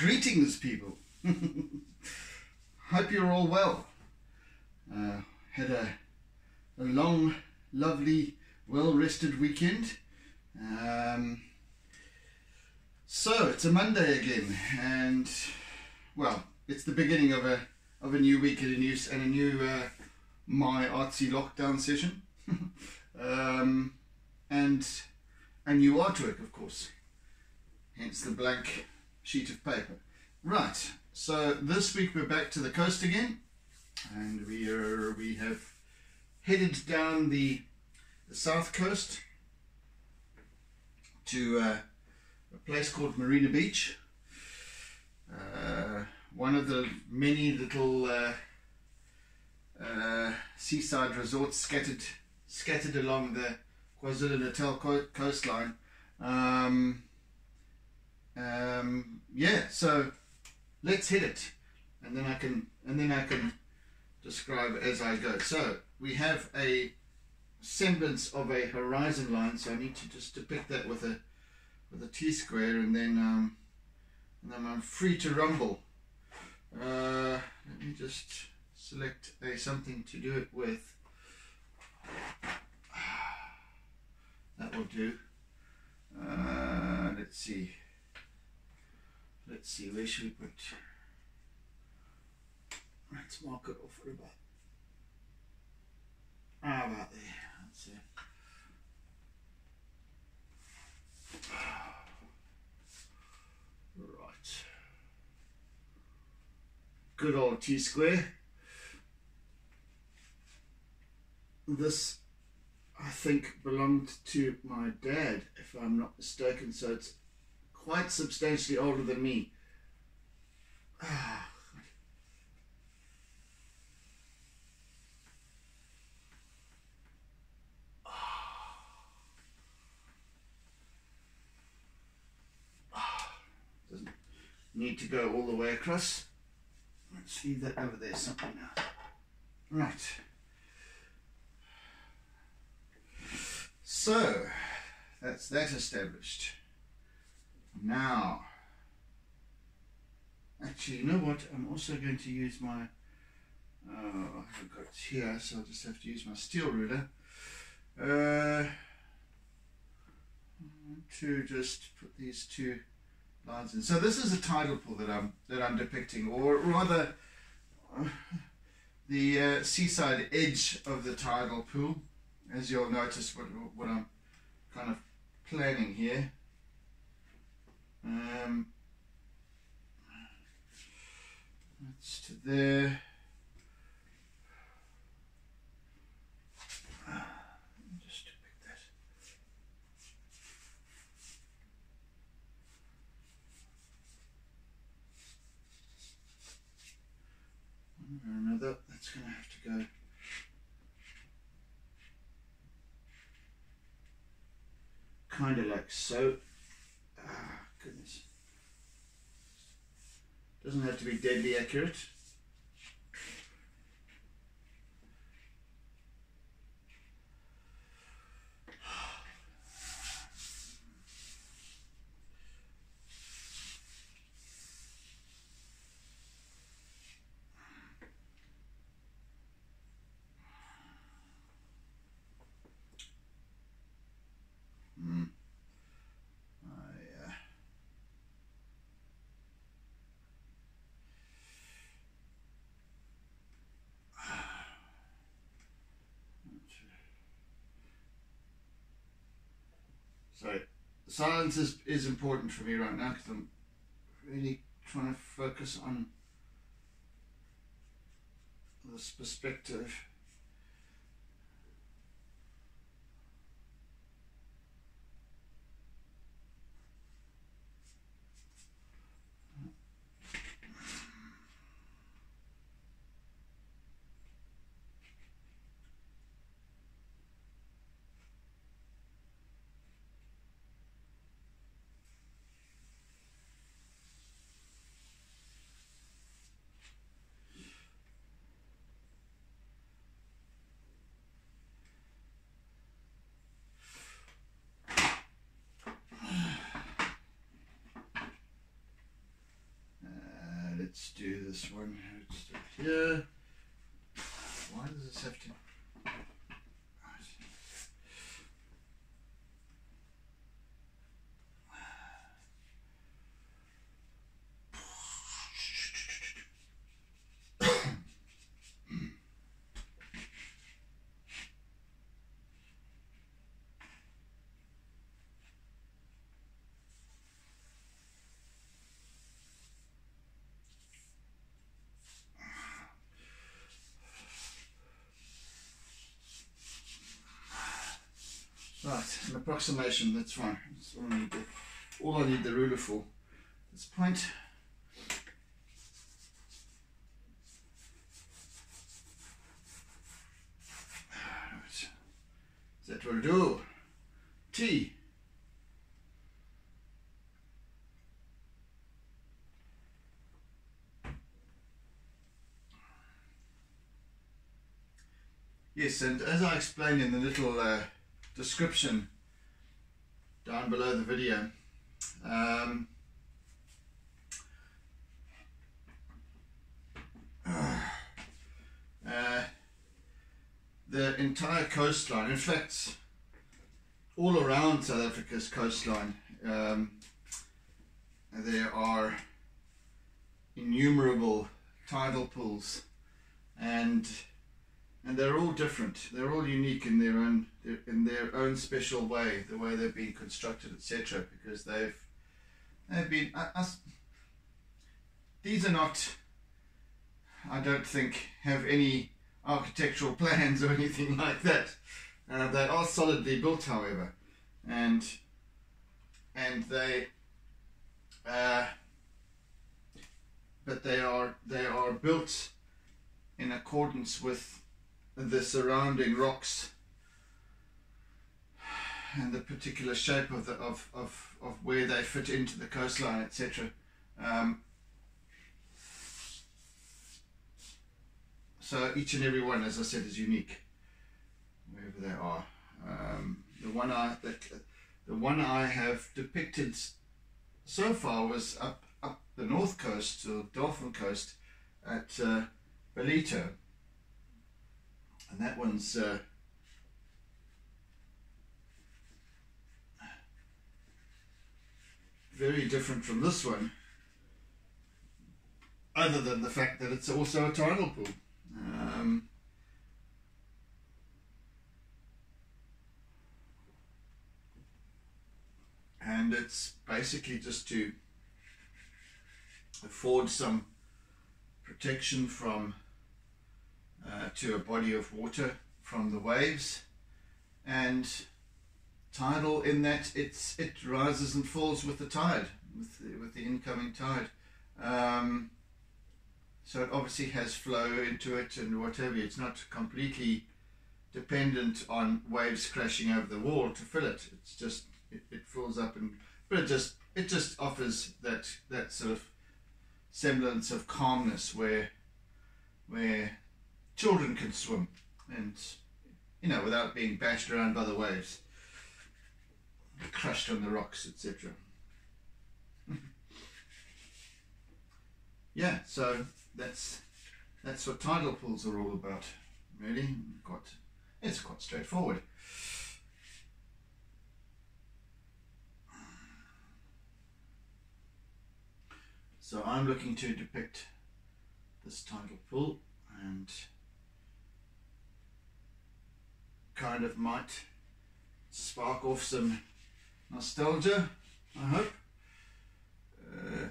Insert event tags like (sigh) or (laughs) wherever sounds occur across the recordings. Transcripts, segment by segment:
Greetings, people. (laughs) Hope you're all well. Uh, had a, a long, lovely, well rested weekend. Um, so it's a Monday again, and well, it's the beginning of a of a new week and a new and a new uh, my artsy lockdown session, (laughs) um, and a new artwork, of course. Hence the blank sheet of paper. Right. So this week we're back to the coast again, and we are we have headed down the, south coast to uh, a place called Marina Beach. Uh, one of the many little uh, uh, seaside resorts scattered scattered along the KwaZulu-Natal co- coastline. Um, um, yeah, so let's hit it, and then I can and then I can describe as I go. So we have a semblance of a horizon line, so I need to just depict that with a with a T square, and then um, and then I'm free to rumble. Uh, let me just select a something to do it with. (sighs) That will do. Uh, let's see. Let's see, where should we put? Let's mark it off at about. Ah, about there. That's it. Right. Good old T square. This, I think, belonged to my dad, if I'm not mistaken. So it's quite substantially older than me. (sighs) Doesn't need to go all the way across. Let's leave that over there something now. Right. So, that's that established. Now, actually, you know what? I'm also going to use my, uh, I haven't got here, so I'll just have to use my steel ruler uh, to just put these two lines in. So this is a tidal pool that I'm that I'm depicting, or rather, the uh, seaside edge of the tidal pool, as you'll notice what what I'm kind of planning here. Um, that's to there. Just to pick that. One way or another, that's going to have to go. Kind of like so. Goodness. Doesn't have to be deadly accurate. So silence is, is important for me right now because I'm really trying to focus on this perspective. An approximation, that's fine. That's all I need the, all I need the ruler for. This point. That will do. T. Yes, and as I explained in the little uh, description down below the video. Um, uh, the entire coastline, in fact, all around South Africa's coastline, um, there are innumerable tidal pools and and they're all different. They're all unique in their own in their own special way, the way they've been constructed, etc. Because they've they've been. These are not. I don't think have any architectural (laughs) plans or anything like that. Uh, they are solidly built, however, and and they. Uh, but they are they are built in accordance with the surrounding rocks and the particular shape of the of, of, of where they fit into the coastline etc um, so each and every one as I said is unique wherever they are. Um, the one I the, the one I have depicted so far was up up the north coast or Dolphin Coast at uh, Ballito and that one's uh, very different from this one other than the fact that it's also a tidal pool. Um, and it's basically just to afford some protection from uh, to a body of water from the waves. And tidal in that it's it rises and falls with the tide with the, with the incoming tide. Um, so it obviously has flow into it and whatever. It's not completely dependent on waves crashing over the wall to fill it. It's just it, it fills up and but it just it just offers that that sort of semblance of calmness where where children can swim. And you know without being bashed around by the waves. Crushed on the rocks etc (laughs) yeah so that's that's what tidal pools are all about really. Quite it's quite straightforward. So I'm looking to depict this tidal pool and kind of might spark off some nostalgia, I hope. Uh,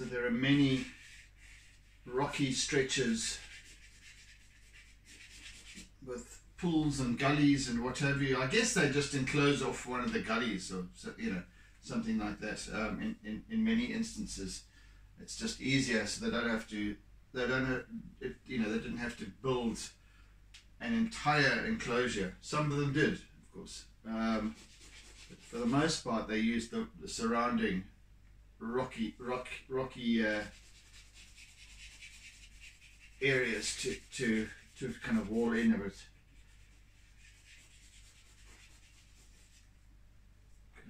So there are many rocky stretches with pools and gullies and whatever you. I guess they just enclose off one of the gullies or you know something like that. Um, in, in in many instances, it's just easier so they don't have to they don't have, it, you know they didn't have to build an entire enclosure. Some of them did, of course. Um, for the most part, they used the, the surrounding rocky, rock, rocky uh, areas to, to to kind of wall in it.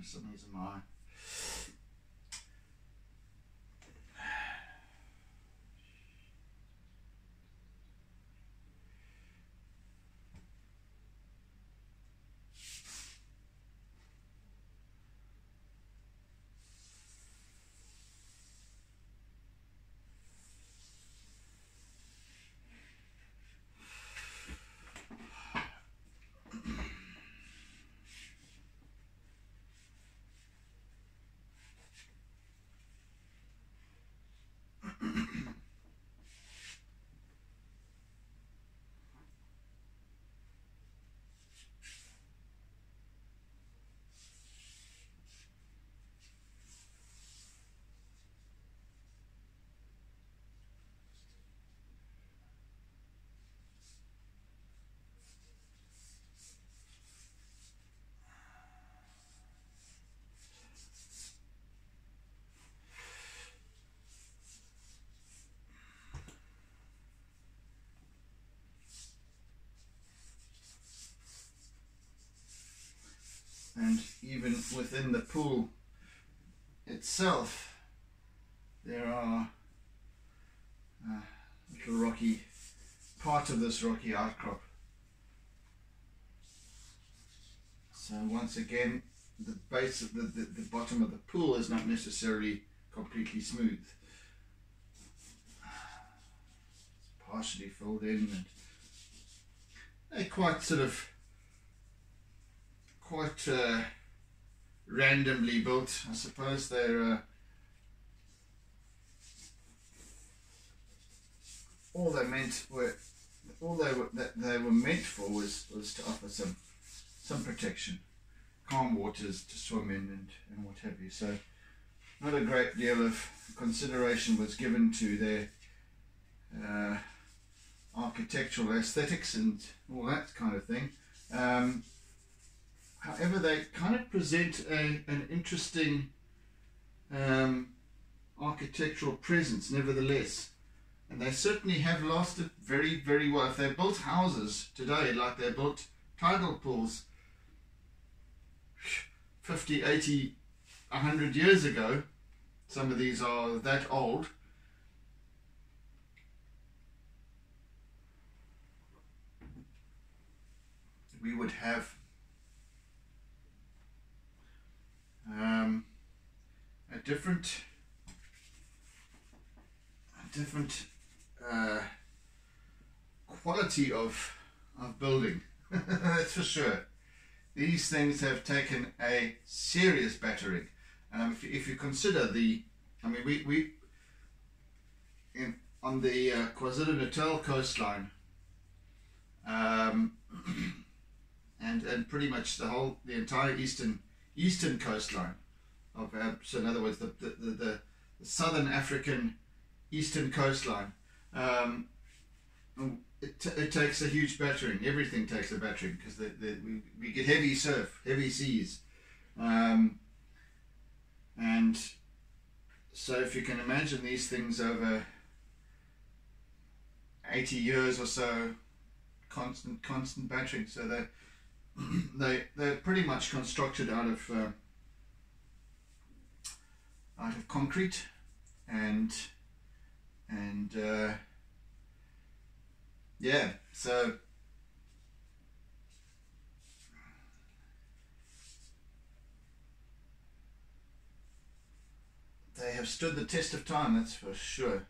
Some of these are mine. And even within the pool itself there are a uh, little rocky part of this rocky outcrop. So once again the base of the, the, the bottom of the pool is not necessarily completely smooth. It's partially filled in and they're quite sort of quite uh, randomly built. I suppose they're uh, all they meant were all they were that they were meant for was was to offer some some protection, calm waters to swim in and, and what have you. So not a great deal of consideration was given to their uh, architectural aesthetics and all that kind of thing. Um, however, they kind of present a, an interesting um, architectural presence, nevertheless. And they certainly have lasted very, very well. If they built houses today like they built tidal pools 50, 80, 100 years ago, some of these are that old. We would have um, a different a different uh, quality of of building (laughs) that's for sure. These things have taken a serious battering. Um, if, if you consider the I mean we, we in on the uh, KwaZulu-Natal coastline um, (clears throat) and and pretty much the whole the entire eastern eastern coastline of uh, so in other words the, the, the, the, southern African eastern coastline um, it, it takes a huge battering. Everything takes a battering because we, we get heavy surf heavy seas um, and so if you can imagine these things over 80 years or so constant constant battering. So they (clears throat) they they're pretty much constructed out of uh, out of concrete and and uh, yeah so they have stood the test of time that's for sure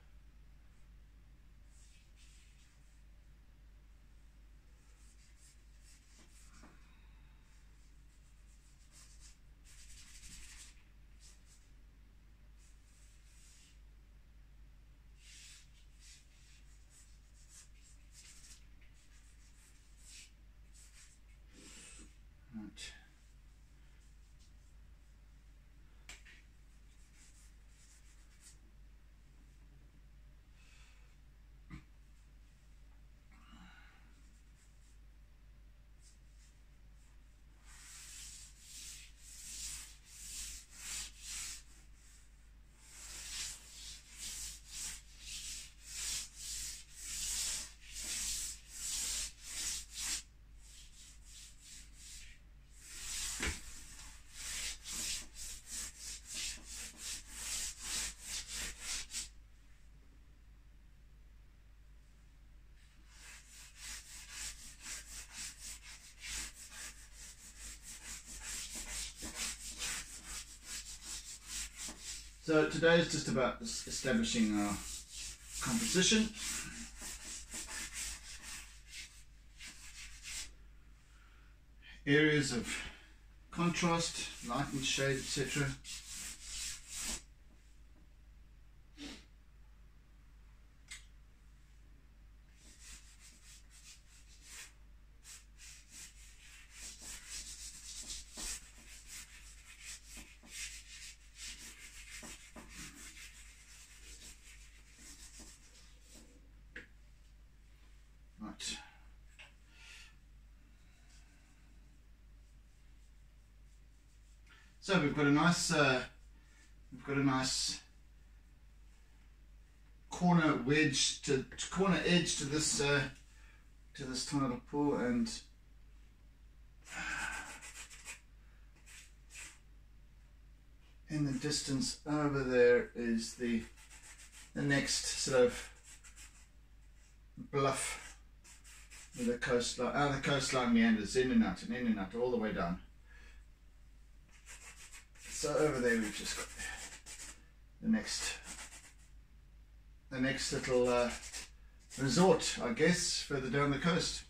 So today is just about establishing our composition. Areas of contrast, light and shade, etc. So we've got a nice, uh, we've got a nice corner wedge to, to corner edge to this uh, to this tidal pool and in the distance over there is the the next sort of bluff with the coastline. Ah, the coastline meanders in and out and in and out all the way down. So over there we've just got the next the next little uh, resort, I guess, further down the coast.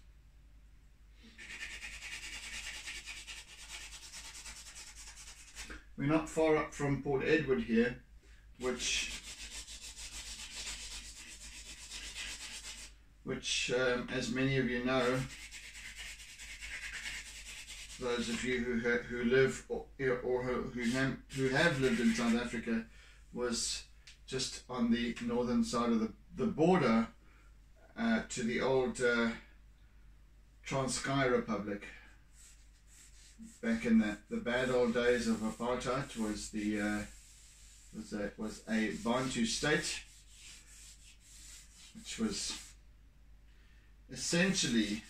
We're not far up from Port Edward here, which which, um, as many of you know, those of you who who live or, or who have, who have lived in South Africa was just on the northern side of the, the border uh, to the old uh, Transkei Republic. Back in the, the bad old days of apartheid was the uh, was a was a Bantu state, which was essentially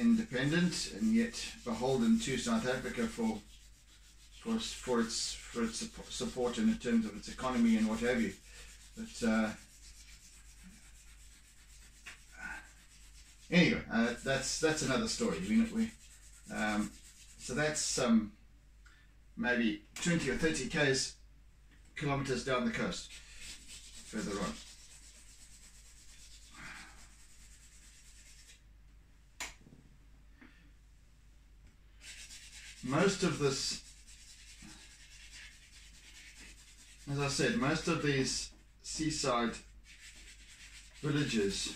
independent and yet beholden to South Africa for for for its for its support in terms of its economy and what have you. But uh, anyway, uh, that's that's another story. We, we um, so that's um, maybe twenty or thirty k's kilometers down the coast, further on. Most of this, as I said, most of these seaside villages,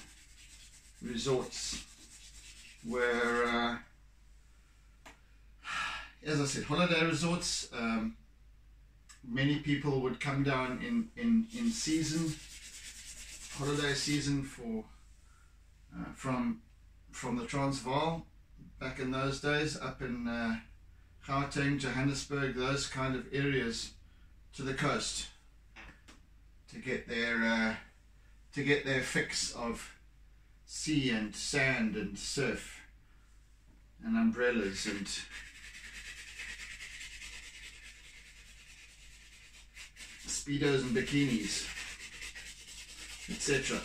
resorts, were, uh, as I said, holiday resorts. Um, many people would come down in, in, in season, holiday season for uh, from from the Transvaal back in those days up in uh, Gauteng, Johannesburg, those kind of areas to the coast to get their uh, to get their fix of sea and sand and surf and umbrellas and speedos and bikinis, etc.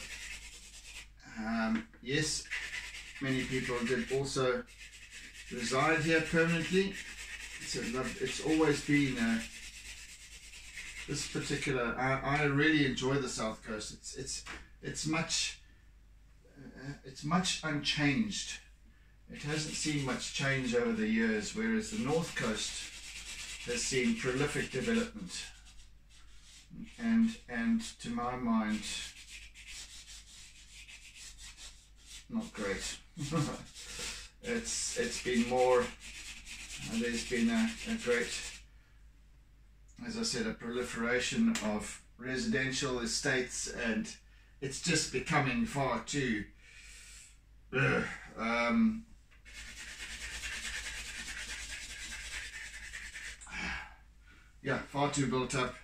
Um, yes, many people did also reside here permanently it's, always been this particular. I, I really enjoy the South Coast. It's it's it's much uh, it's much unchanged. It hasn't seen much change over the years, whereas the North Coast has seen prolific development. And and to my mind, not great. (laughs) it's it's been more and there's been a, a great, as I said, a proliferation of residential estates, and it's just becoming far too. Um, yeah, far too built up.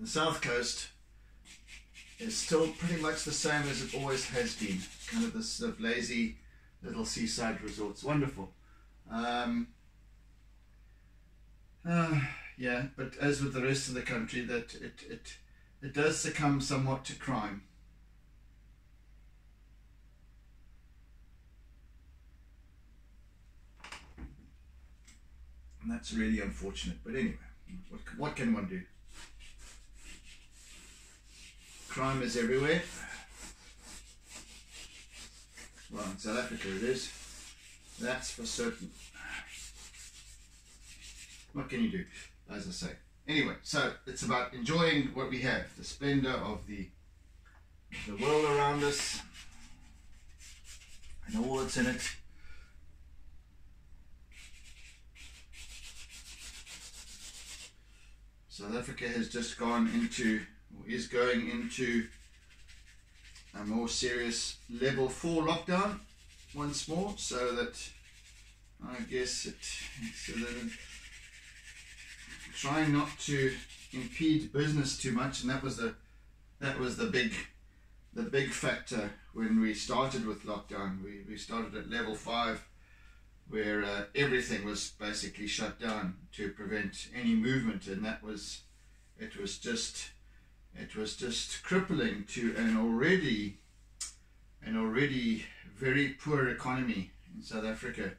The south coast is still pretty much the same as it always has been. Kind of this sort of lazy little seaside resorts. Wonderful. Um, uh, yeah, but as with the rest of the country, that it, it, it does succumb somewhat to crime. And that's really unfortunate. But anyway, what, what can one do? Crime is everywhere. Well, in South Africa it is. That's for certain. What can you do? As I say. Anyway, so it's about enjoying what we have, the splendor of the the world around us and all that's in it. South Africa has just gone into, or is going into, a more serious level 4 lockdown once more, so that I guess it, so that trying not to impede business too much, and that was the that was the big the big factor when we started with lockdown. We we started at level five, where uh, everything was basically shut down to prevent any movement, and that was it was just it was just crippling to an already an already very poor economy in South Africa.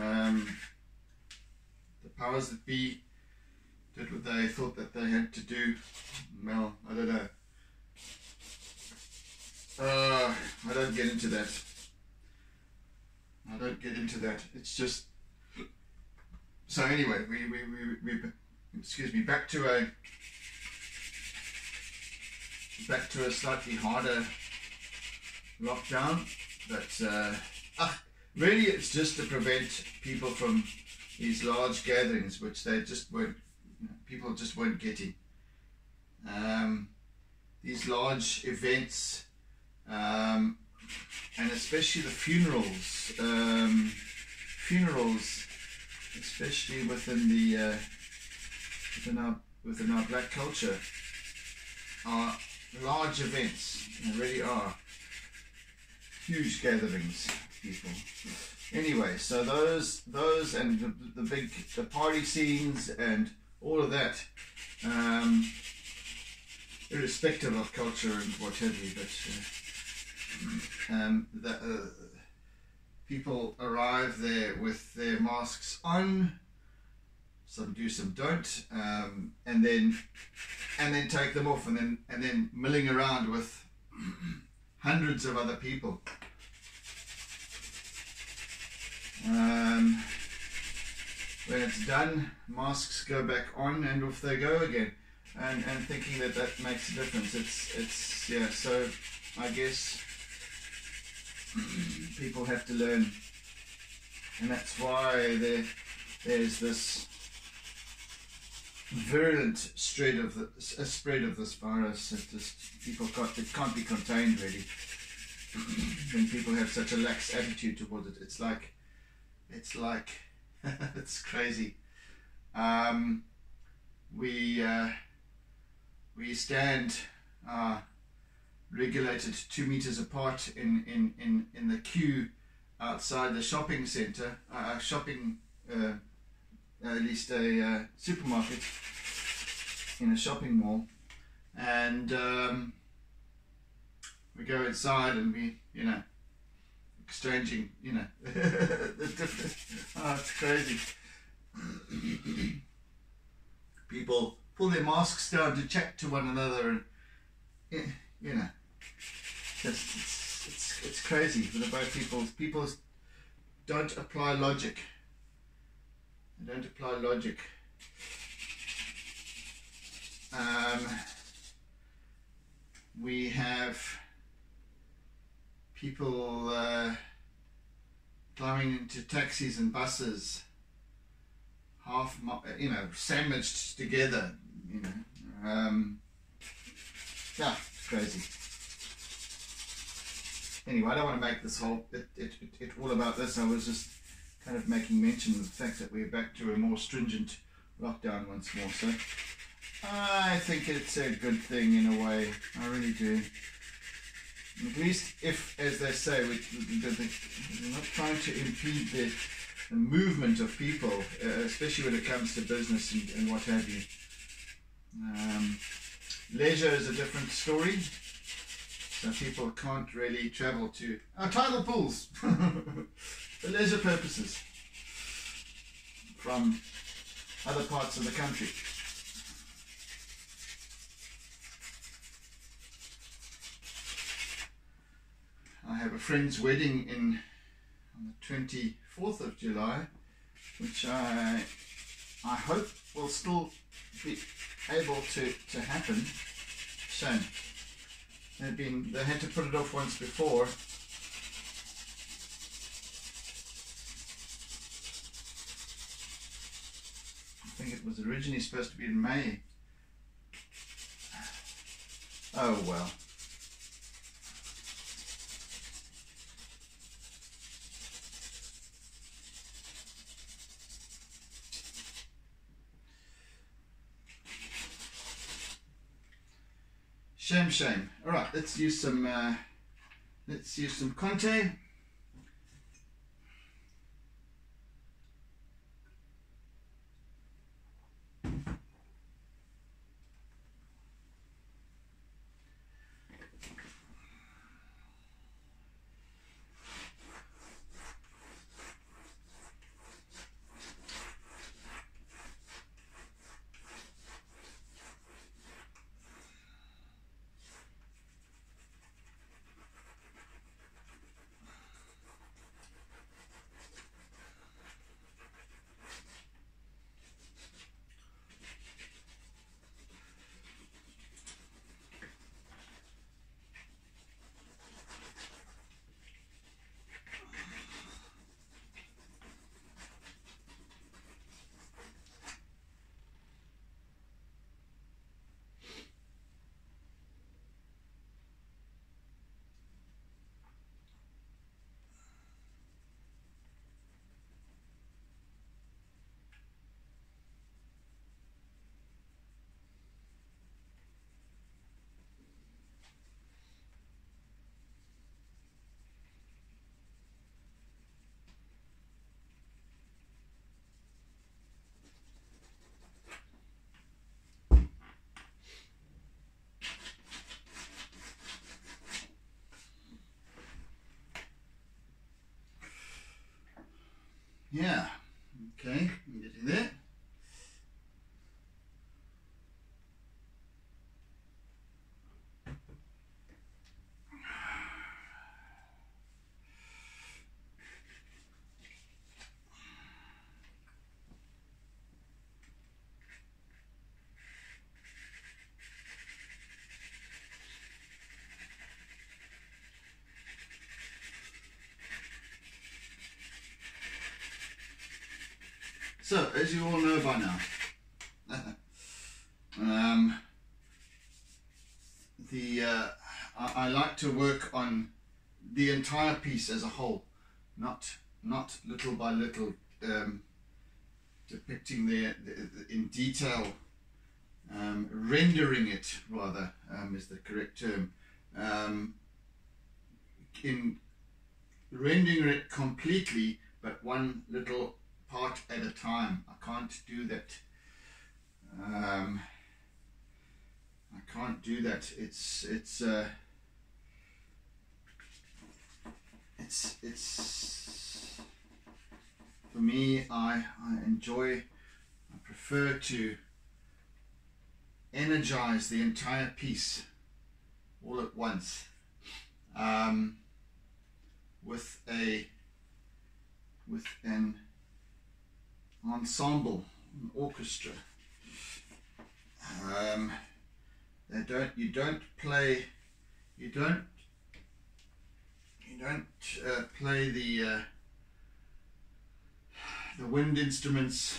Um, powers that be did what they thought that they had to do. Well, I don't know. Uh, I don't get into that. I don't get into that. It's just. So anyway, we we, we, we excuse me back to a back to a slightly harder lockdown, but uh, ah, really it's just to prevent people from these large gatherings, which they just weren't people just weren't getting. Um, these large events, um, and especially the funerals, um, funerals, especially within the uh, within our within our black culture, are large events. They really are huge gatherings, people. Anyway, so those those and the, the big the party scenes and all of that, um, irrespective of culture and what have you, but uh, um, the, uh, people arrive there with their masks on. Some do, some don't, um, and then and then take them off, and then and then milling around with (clears throat) hundreds of other people. Um, when it's done, masks go back on and off they go again. And, and thinking that that makes a difference. It's, it's yeah, so I guess (clears throat) people have to learn. And that's why there, there's this virulent spread of the a spread of this virus. It just people can't it can't be contained really. (clears throat) when people have such a lax attitude towards it, it's like it's like (laughs) it's crazy. Um, we uh, we stand uh, regulated two meters apart in, in, in, in the queue outside the shopping center, uh, shopping, uh, at least a uh, supermarket in a shopping mall. And um, we go inside and we, you know, exchanging, you know, (laughs) the different. Oh, it's crazy. People pull their masks down to chat to one another, and you know, just it's it's, it's crazy. But about people, people don't apply logic. They don't apply logic. Um, we have people uh, climbing into taxis and buses, half, you know, sandwiched together, you know. Um, yeah, it's crazy. Anyway, I don't want to make this whole it, it, it, it all about this. I was just kind of making mention of the fact that we're back to a more stringent lockdown once more. So I think it's a good thing in a way. I really do. At least if, as they say, we, are not trying to impede the, movement of people, uh, especially when it comes to business and, and what have you. Um, leisure is a different story. So people can't really travel to our tidal pools (laughs) for leisure purposes. from other parts of the country. Have a friend's wedding in on the 24th of July, which I I hope will still be able to, to happen soon. They've been they had to put it off once before. I think it was originally supposed to be in May. Oh well. Shame, shame. All right, let's use some. Uh, let's use some Conté. Yeah. Okay. I'm getting there. So, as you all know by now, (laughs) um, the uh, I, I like to work on the entire piece as a whole, not not little by little, um, depicting the, the, the in detail, um, rendering it rather um, is the correct term. Um, in rendering it completely, but one little part at a time. I can't do that. Um, I can't do that. It's it's uh, it's it's for me. I I enjoy. I prefer to energize the entire piece all at once um, with a with an ensemble, an orchestra. Um, they don't. You don't play. You don't. You don't uh, play the uh, the wind instruments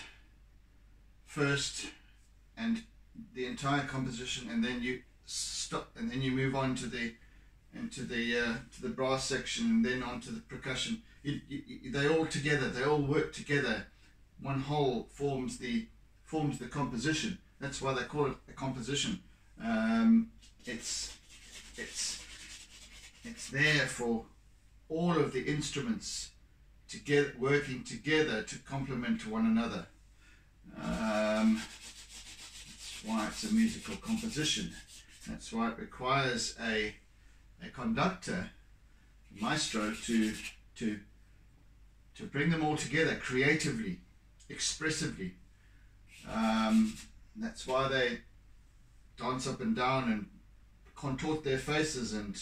first, and the entire composition, and then you stop, and then you move on to the into the uh, to the brass section, and then on to the percussion. You, you, they all together. They all work together one whole forms the forms the composition. That's why they call it a composition. Um, it's it's it's there for all of the instruments together working together to complement one another. Um, that's why it's a musical composition. That's why it requires a a conductor, a maestro, to to to bring them all together creatively expressively. Um, that's why they dance up and down and contort their faces and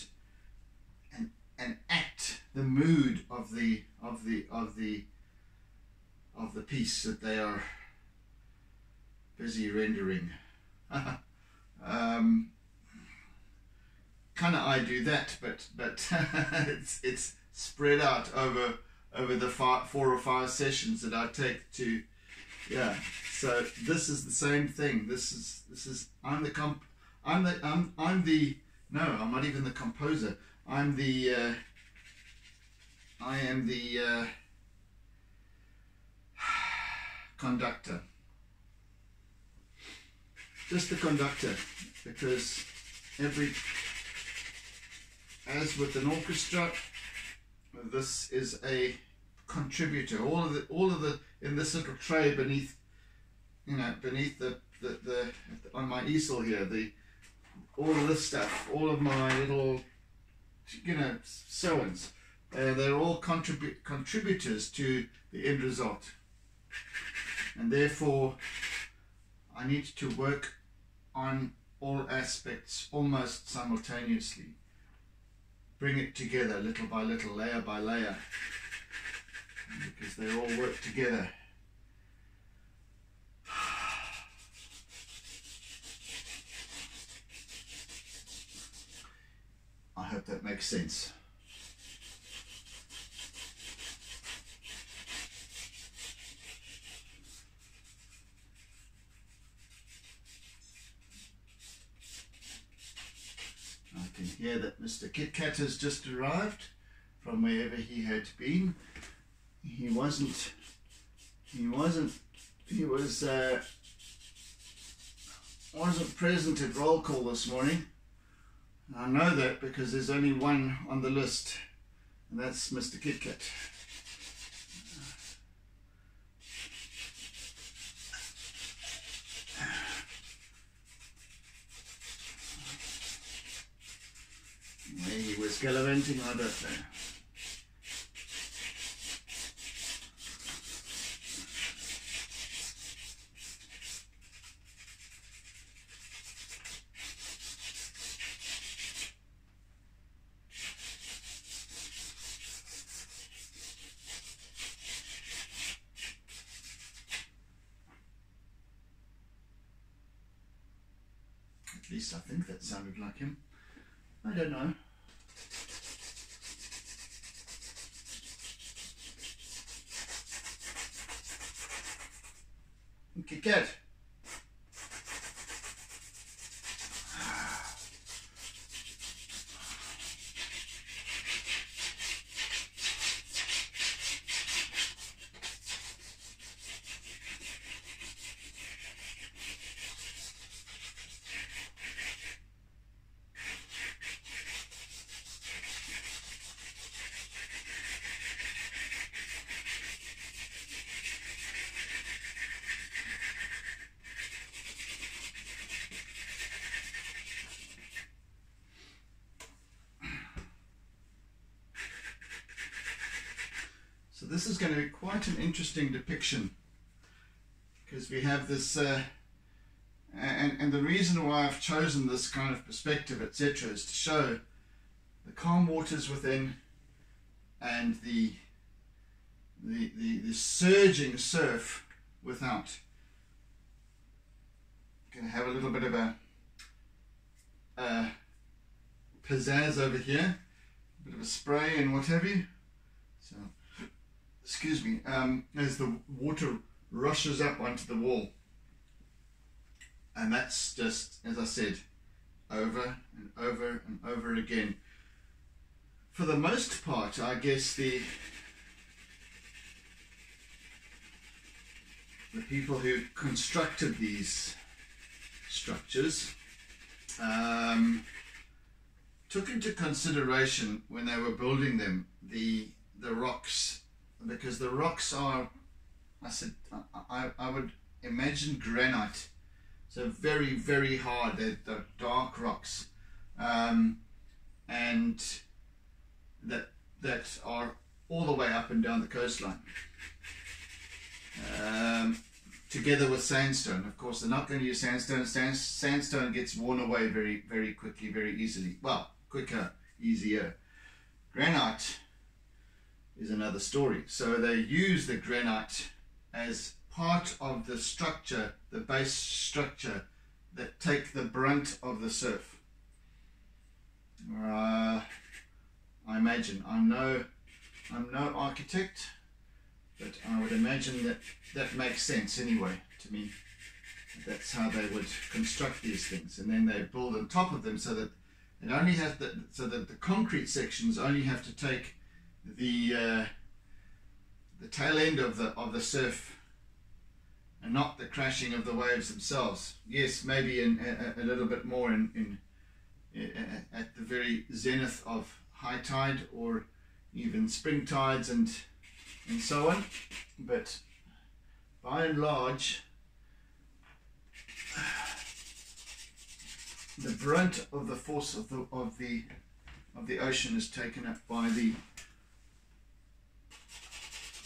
and and act the mood of the of the of the of the piece that they are busy rendering. (laughs) um, kind of I do that, but but (laughs) it's it's spread out over over the five, four or five sessions that I take to yeah. So this is the same thing. This is this is I'm the comp I'm the I'm I'm the no I'm not even the composer. I'm the uh, I am the uh, (sighs) conductor. Just the conductor, because every as with an orchestra, this is a contributor. All of the, all of the, in this little tray beneath, you know, beneath the, the, the on my easel here, the, all of this stuff, all of my little, you know, sewings, uh, they're all contribute contributors to the end result. And therefore, I need to work on all aspects almost simultaneously bring it together little by little, layer by layer, because they all work together. (sighs) I hope that makes sense. Hear that Mr. Kit Kat has just arrived from wherever he had been. He wasn't, he wasn't, he was, uh, wasn't present at roll call this morning. I know that because there's only one on the list, and that's Mr. Kit Kat. At least I think that sounded like him. I don't know. Good. this is going to be quite an interesting depiction because we have this uh, and, and the reason why I've chosen this kind of perspective etc is to show the calm waters within and the the, the, the surging surf without. Going to have a little bit of a, a pizzazz over here, a bit of a spray and what have you. Excuse me, um, as the water rushes up onto the wall. And that's just, as I said, over and over and over again. For the most part, I guess the the people who constructed these structures um, took into consideration when they were building them the the rocks because the rocks are, I said, I, I would imagine granite. So very, very hard. They're, they're dark rocks. Um, and that, that are all the way up and down the coastline. Um, together with sandstone. Of course, they're not going to use sandstone. Sand, sandstone gets worn away very, very quickly, very easily. Well, quicker, easier. Granite is another story. So they use the granite as part of the structure, the base structure that take the brunt of the surf. Uh, I imagine I'm no, I'm no architect, but I would imagine that that makes sense anyway to me. That's how they would construct these things, and then they build on top of them so that it only has the, so that the concrete sections only have to take the uh, the tail end of the of the surf and not the crashing of the waves themselves. Yes, maybe in, a, a little bit more in, in, in, at the very zenith of high tide or even spring tides and and so on. But by and large, the brunt of the force of the of the of the ocean is taken up by the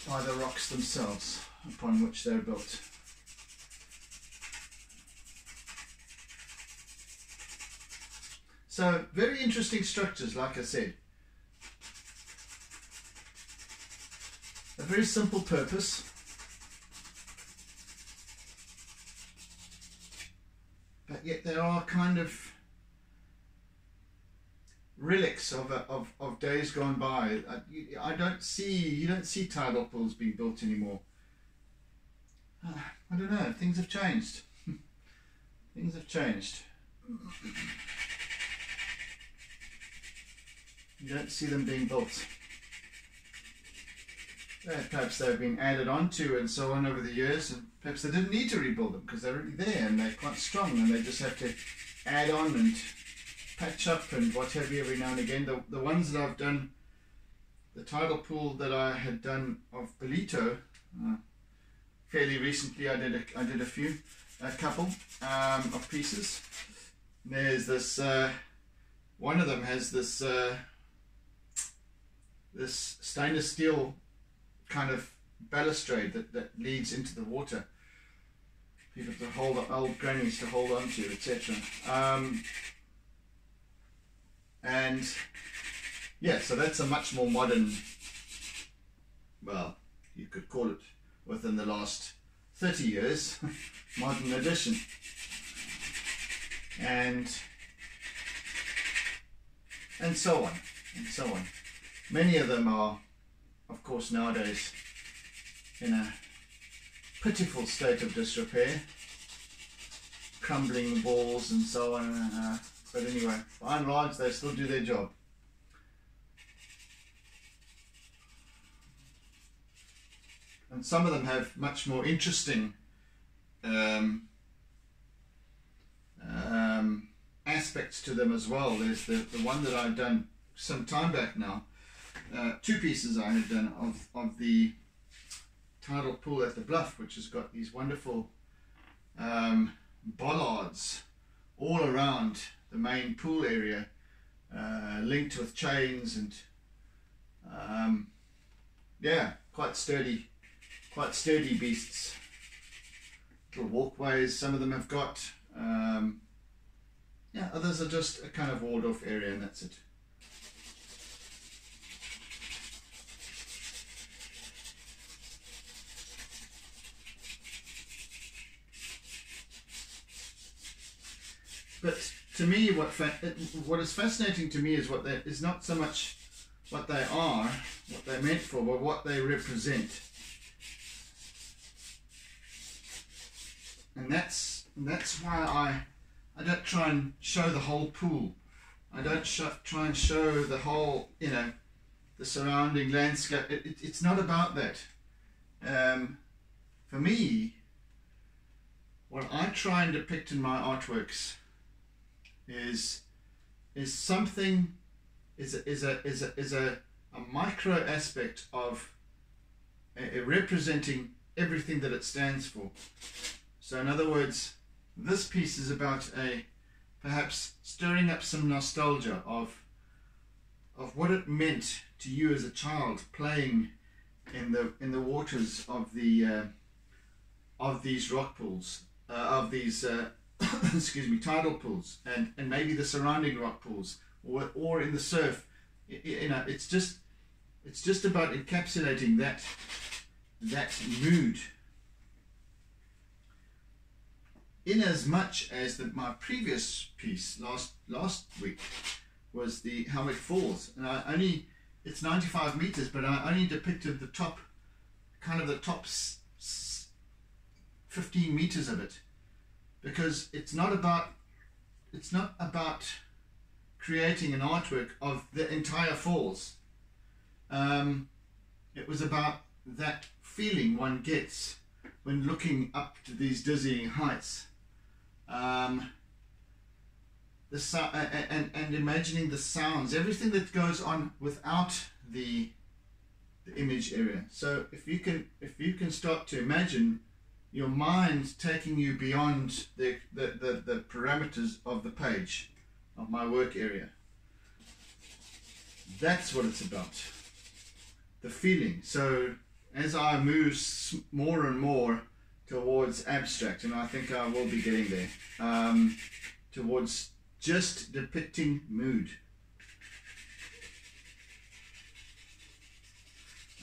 by the rocks themselves upon which they're built. So very interesting structures, like I said. A very simple purpose. But yet there are kind of relics of, of, of days gone by. I, I don't see, you don't see tidal pools being built anymore. Uh, I don't know, things have changed. (laughs) things have changed. You don't see them being built. Uh, perhaps they've been added onto and so on over the years, and perhaps they didn't need to rebuild them because they're already there and they're quite strong and they just have to add on and patch up and what have you every now and again. The, the ones that I've done, the tidal pool that I had done of Ballito, uh, fairly recently I did a, I did a few, a couple um, of pieces. There's this, uh, one of them has this uh, this stainless steel kind of balustrade that, that leads into the water. People to hold old grannies to hold on to, etc. Um, and yeah, so that's a much more modern, well, you could call it within the last 30 years, (laughs) modern edition. And and so on, and so on. Many of them are, of course, nowadays in a pitiful state of disrepair, crumbling walls and so on. Uh, but anyway, by and large, they still do their job. And some of them have much more interesting um, um, aspects to them as well. There's the, the one that I've done some time back now uh, two pieces I had done of, of the tidal pool at the bluff, which has got these wonderful um, bollards all around the main pool area, uh, linked with chains and um, yeah, quite sturdy, quite sturdy beasts. Little walkways, some of them have got. Um, yeah, others are just a kind of walled off area and that's it. But to me, what what is fascinating to me is what not so much what they are, what they're meant for, but what they represent. And that's that's why I I don't try and show the whole pool. I don't try and show the whole, you know, the surrounding landscape. It, it, it's not about that. Um, for me, what I try and depict in my artworks is is something is a, is a is a is a, a micro aspect of a, a representing everything that it stands for. So in other words, this piece is about a perhaps stirring up some nostalgia of of what it meant to you as a child playing in the in the waters of the uh, of these rock pools, uh, of these, uh, (coughs) excuse me, tidal pools, and, and maybe the surrounding rock pools, or, or in the surf. You know, it's just it's just about encapsulating that that mood. In as much as that my previous piece last last week was the Howick Falls, and I only it's 95 meters, but I only depicted the top, kind of the top 15 meters of it, because it's not about it's not about creating an artwork of the entire falls. Um, it was about that feeling one gets when looking up to these dizzying heights. Um, the so- and, and imagining the sounds, everything that goes on without the, the image area. So if you can if you can start to imagine your mind taking you beyond the, the, the, the parameters of the page of my work area. That's what it's about. The feeling. So as I move more and more towards abstract, and I think I will be getting there, um, towards just depicting mood.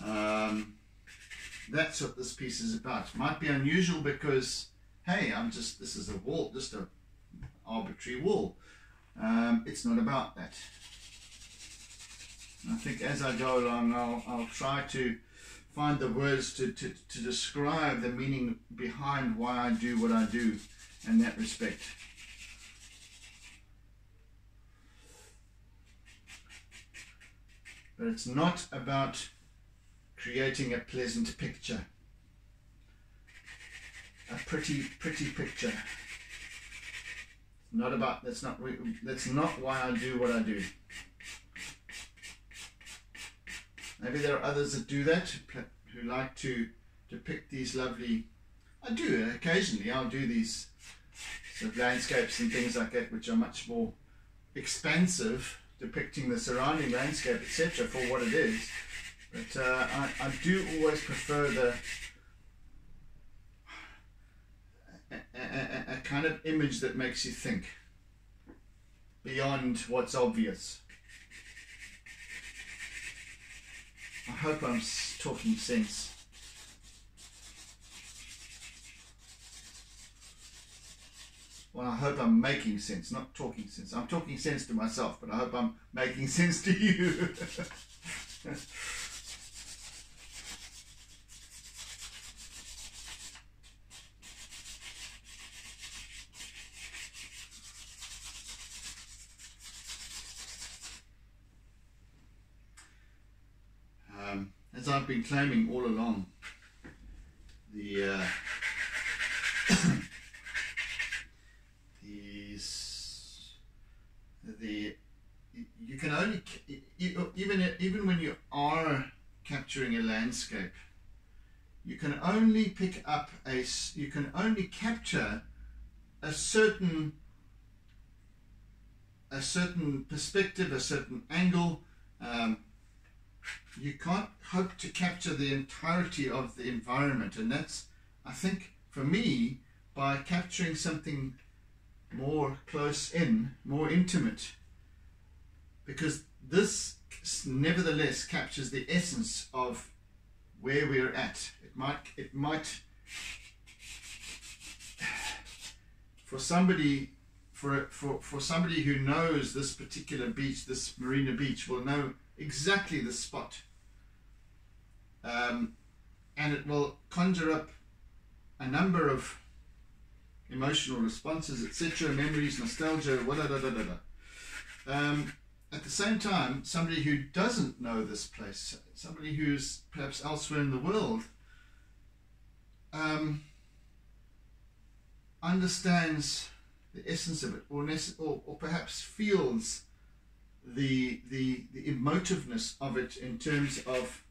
Um, that's what this piece is about. It Might be unusual because, hey, I'm just, this is a wall, just a arbitrary wall. Um, it's not about that. I think as I go along, I'll, I'll try to find the words to, to, to describe the meaning behind why I do what I do in that respect. But it's not about creating a pleasant picture, a pretty, pretty picture. Not about that's not that's not why I do what I do. Maybe there are others that do that who like to depict these lovely. I do occasionally. I'll do these sort of landscapes and things like that, which are much more expansive, depicting the surrounding landscape, etc., for what it is. But uh, I, I do always prefer the a, a, a, kind of image that makes you think beyond what's obvious. I hope I'm talking sense. Well, I hope I'm making sense, not talking sense. I'm talking sense to myself, but I hope I'm making sense to you. (laughs) as I've been claiming all along, the uh, (coughs) the you can only even even when you are capturing a landscape, you can only pick up a you can only capture a certain a certain perspective, a certain angle. Um, you can't hope to capture the entirety of the environment. And that's, I think, for me, by capturing something more close in, more intimate, because this nevertheless captures the essence of where we're at. It might, it might, for somebody, for, for, for somebody who knows this particular beach, this Marina Beach, will know exactly the spot. Um, and it will conjure up a number of emotional responses, etc., memories, nostalgia, da, da da um, at the same time, somebody who doesn't know this place, somebody who's perhaps elsewhere in the world, um, understands the essence of it, or, or, or perhaps feels the, the, the emotiveness of it in terms of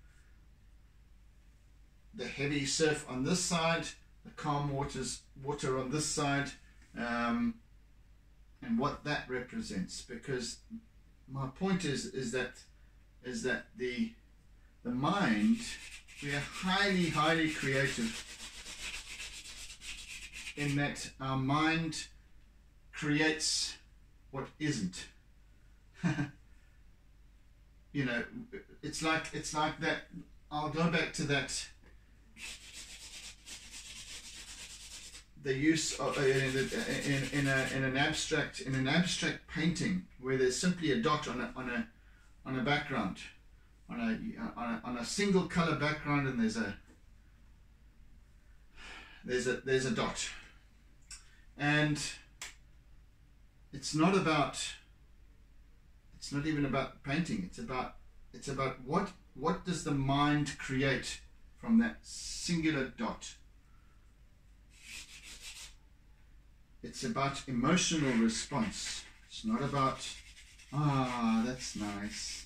the heavy surf on this side, the calm waters, water on this side, um, and what that represents. Because my point is is that is that the the mind we are highly highly creative in that our mind creates what isn't. (laughs) you know, it's like it's like that. I'll go back to that. The use of uh, in, in, in, a, in an abstract in an abstract painting where there's simply a dot on a on a on a background, on a on a, on a single color background, and there's a there's a there's a dot, and it's not about it's not even about painting it's about it's about what what does the mind create from that singular dot? It's about emotional response. It's not about ah that's nice.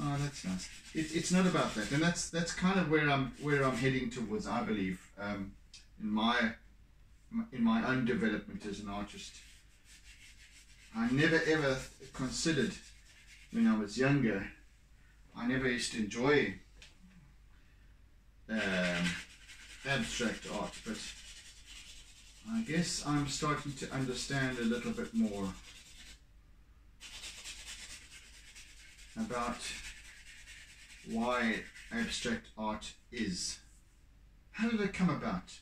Oh that's nice. It, it's not about that. And that's that's kind of where i'm where i'm heading towards i believe um, in my in my own development as an artist I never ever considered when I was younger, I never used to enjoy um, abstract art, but I guess I'm starting to understand a little bit more about why abstract art is. How did it come about?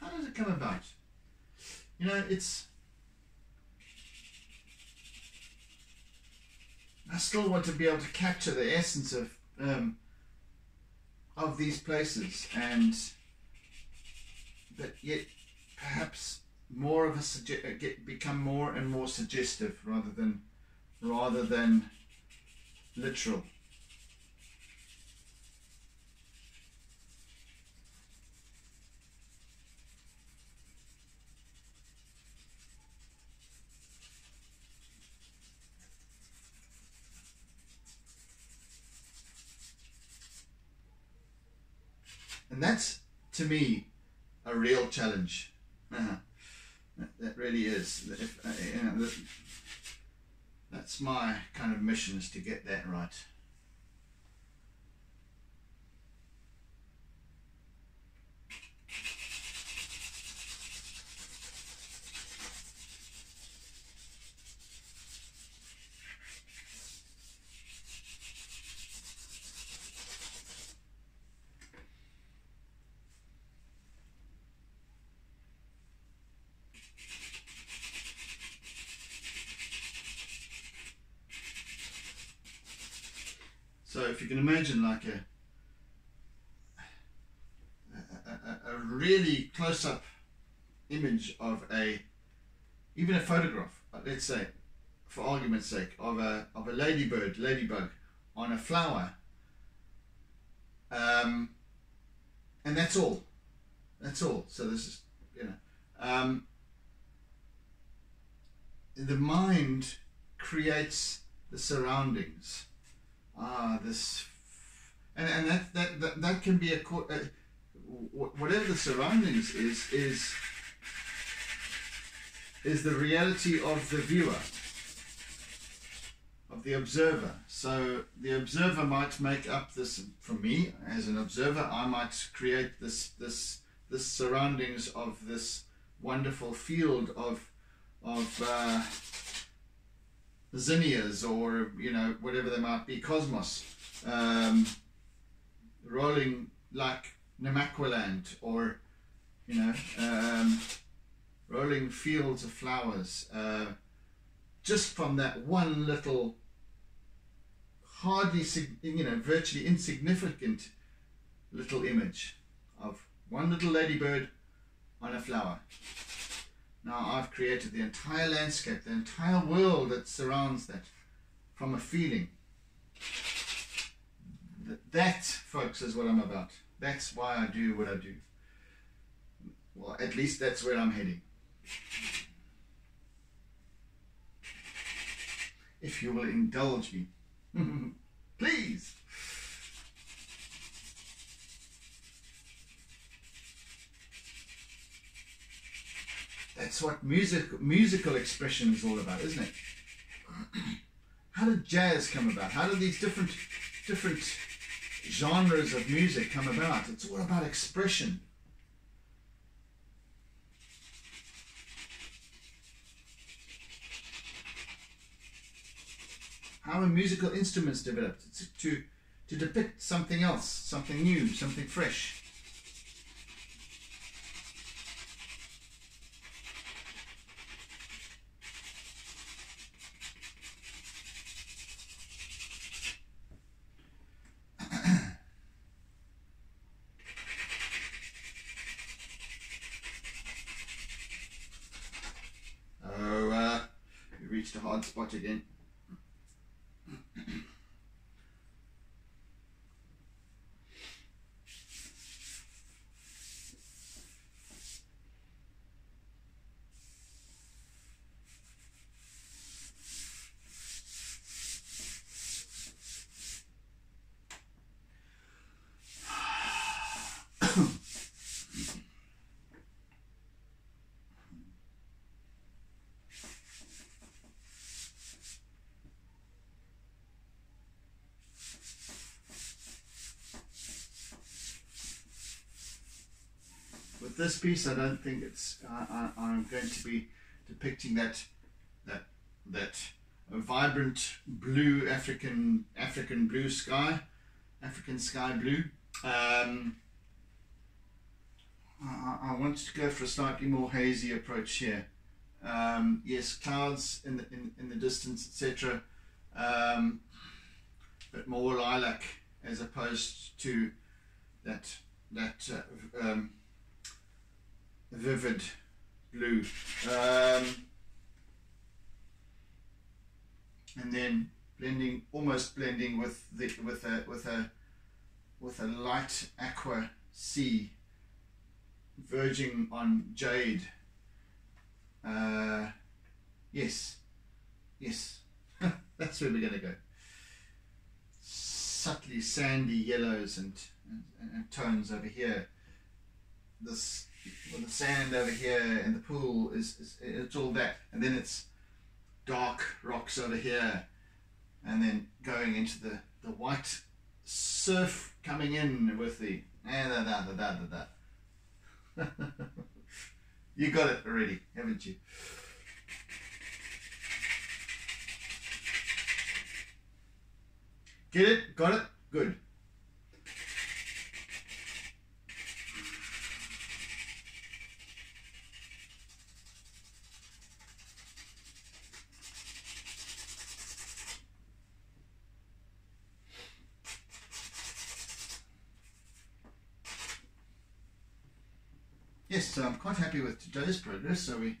How did it come about? You know, it's I still want to be able to capture the essence of um, of these places, and but yet perhaps more of a uh, get become more and more suggestive rather than rather than literal. And that's, to me, a real challenge. Uh-huh. That, that, really is. If, uh, you know, that's my kind of mission is to get that right. So if you can imagine like a a, a, a really close-up image of a even a photograph, let's say, for argument's sake, of a of a ladybird, ladybug on a flower, um, and that's all. That's all. So this is you know, um, the mind creates the surroundings ah, this, and and that that that, that can be a, a whatever the surroundings is is is the reality of the viewer of the observer. So the observer might make up this for me as an observer i might create this this this surroundings of this wonderful field of of uh, zinnias or you know whatever they might be, cosmos, um, rolling like Namaqualand or you know um, rolling fields of flowers, uh, just from that one little, hardly you know virtually insignificant little image of one little ladybird on a flower. Now I've created the entire landscape, the entire world that surrounds that from a feeling. That, folks, is what I'm about. That's why I do what I do. Well, at least that's where I'm heading. If you will indulge me. (laughs) Please. That's what music musical expression is all about, isn't it? (clears throat) How did jazz come about? How did these different different genres of music come about? It's all about expression. How are musical instruments developed? It's to to depict something else, something new, something fresh. Hard spot again. With this piece, I don't think it's. I, I'm going to be depicting that that that vibrant blue African African blue sky, African sky blue. Um, I, I want to go for a slightly more hazy approach here. Um, yes, clouds in the in, in the distance, etc. Um, but more lilac as opposed to that that uh, um, vivid blue. Um, and then blending, almost blending with the with a with a with a light aqua sea, verging on jade. Uh, yes, yes, (laughs) that's where we're going to go. Subtly sandy yellows and, and, and tones over here. This with the sand over here and the pool is, is it's all that. And then it's dark rocks over here. And then going into the the white surf coming in with the and da da da da da da. (laughs) You got it already haven't you? Get it? Got it? Good Yes, so I'm quite happy with today's progress. So we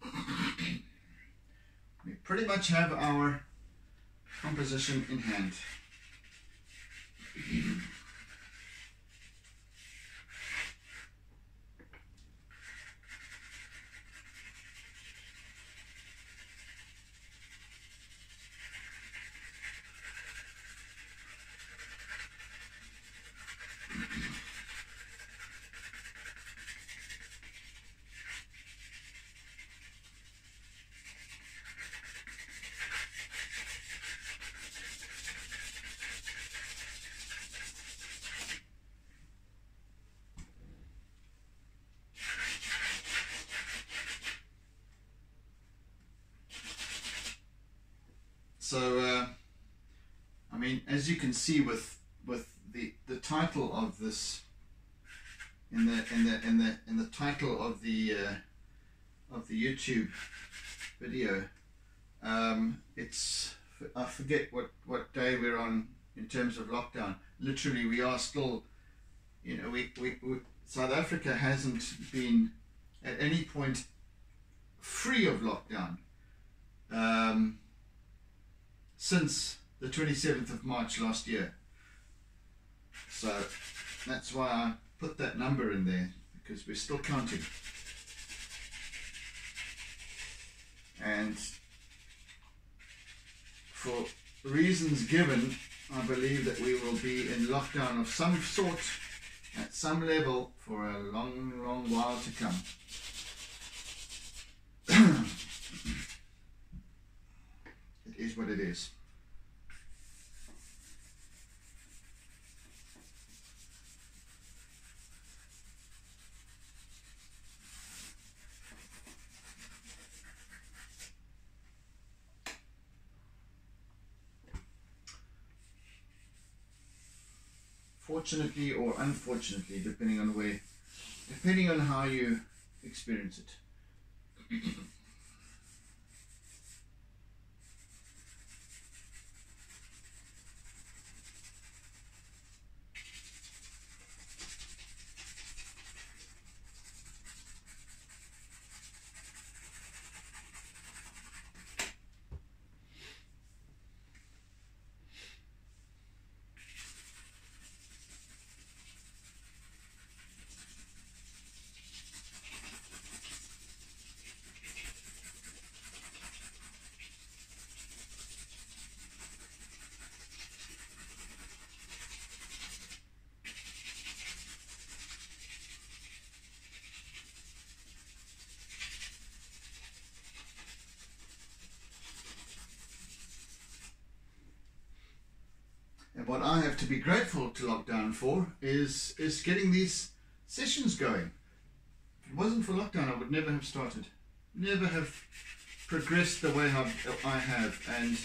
(coughs) we pretty much have our composition in hand. So, uh, I mean, as you can see with with the the title of this in the in the in the in the title of the uh, of the YouTube video, um, it's I forget what what day we're on in terms of lockdown. Literally, we are still, you know, we, we, we South Africa hasn't been at any point free of lockdown. Um, since the 27th of March last year. So that's why I put that number in there because we're still counting. And for reasons given, I believe that we will be in lockdown of some sort at some level for a long, long while to come. (coughs) it is what it is. Fortunately or unfortunately, depending on where, depending on how you experience it. And what I have to be grateful to lockdown for is is getting these sessions going. If it wasn't for lockdown, I would never have started, never have progressed the way I have, and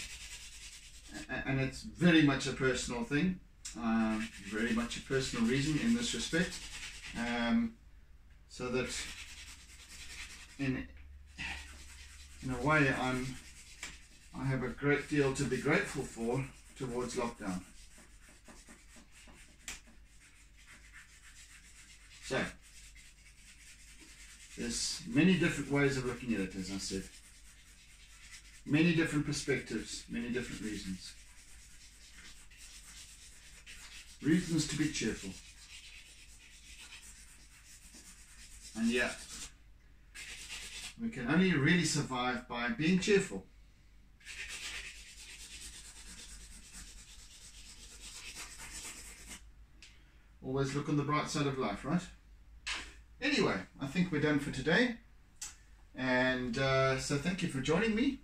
and it's very much a personal thing, um, very much a personal reason in this respect, um, so that in in a way I'm I have a great deal to be grateful for towards lockdown. So, there's many different ways of looking at it, as I said. Many different perspectives, many different reasons. Reasons to be cheerful. And yet, we can only really survive by being cheerful. Always look on the bright side of life, right? Anyway, I think we're done for today. And uh, so thank you for joining me.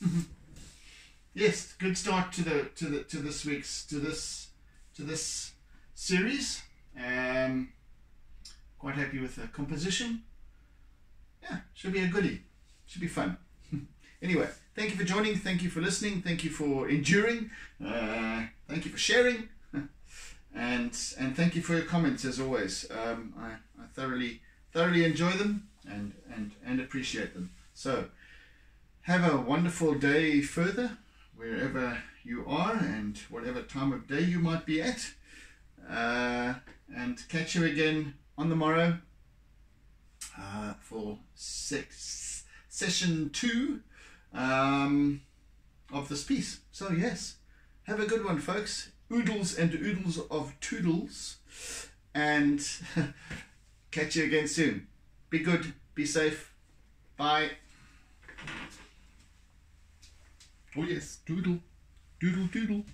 (laughs) yes, good start to the to the to this week's to this to this series. Um, quite happy with the composition. Yeah, should be a goodie. Should be fun. (laughs) anyway, thank you for joining. Thank you for listening. Thank you for enduring. Uh, thank you for sharing and and thank you for your comments as always. Um, I, I thoroughly thoroughly enjoy them and and and appreciate them. So have a wonderful day further wherever you are and whatever time of day you might be at. Uh, and catch you again on the morrow uh, for six, session two um, of this piece. So yes, have a good one, folks oodles and oodles of toodles. And (laughs) catch you again soon. Be good, be safe. Bye. Oh yes, doodle, doodle, doodle.